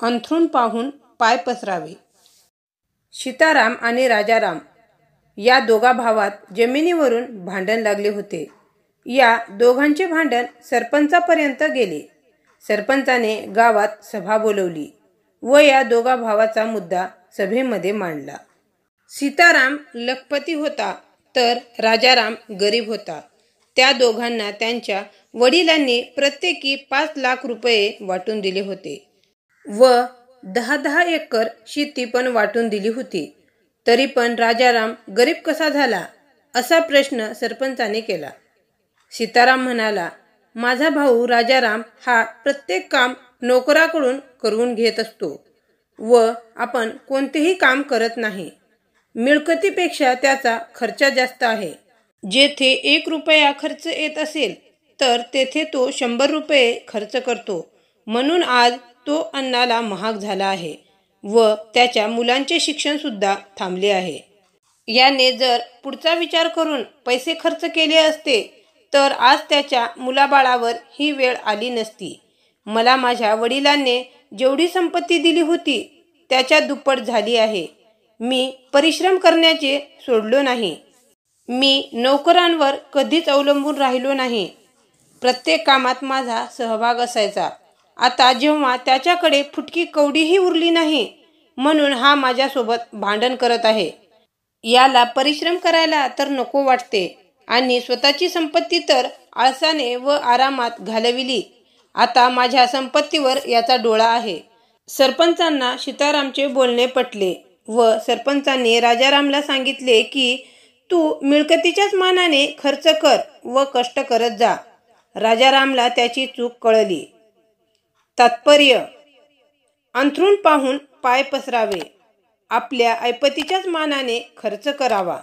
अंथरूण पाहून पाय पसरावे. सीताराम आणि राजाराम या दोघा भावात जमिनीवरून भांडण लागले होते. या दोघांचे भांडण सरपंचापर्यंत गेले. सरपंचाने गावात सभा बोलवली व या दोघा भावाचा मुद्दा सभेमध्ये मांडला. सीताराम लखपती होता तर राजाराम गरीब होता. त्या दोघांना त्यांच्या वडिलांनी प्रत्येकी पाच लाख रुपये वाटून दिले होते. व दहा दहा एकर शेती पण वाटून दिली होती. तरी पण राजाराम गरीब कसा झाला असा प्रश्न सरपंचाने केला. सीताराम म्हणाला माझा भाऊ राजाराम हा प्रत्येक काम नोकराकडून करून घेत असतो व आपण कोणतेही काम करत नाही. मिळकतीपेक्षा त्याचा खर्च जास्त आहे. जेथे एक रुपया खर्च येत असेल तर तेथे तो शंभर रुपये खर्च करतो. म्हणून आज तो अन्नाला महाग झाला आहे व त्याच्या मुलांचे शिक्षणसुद्धा थांबले आहे. याने जर पुढचा विचार करून पैसे खर्च केले असते तर आज त्याच्या मुलाबाळावर ही वेळ आली नसती. मला माझ्या वडिलांनी जेवढी संपत्ती दिली होती त्याच्या दुप्पट झाली आहे. मी परिश्रम करण्याचे सोडलो नाही. मी नोकरांवर कधीच अवलंबून राहिलो नाही. प्रत्येक कामात माझा सहभाग असायचा. आता जेव्हा त्याच्याकडे फुटकी कवडीही उरली नाही म्हणून हा माझ्यासोबत भांडण करत आहे. याला परिश्रम करायला तर नको वाटते आणि स्वतःची संपत्ती तर आळसाने व आरामात घालविली. आता माझ्या संपत्तीवर याचा डोळा आहे. सरपंचांना सीतारामचे बोलणे पटले व सरपंचांनी राजारामला सांगितले की तू मिळकतीच्याच मानाने खर्च कर व कष्ट करत जा. राजारामला त्याची चूक कळली. तात्पर्य. अंथरूण पाहून पाय पसरावे. आपल्या ऐपतीच्याच मानाने खर्च करावा.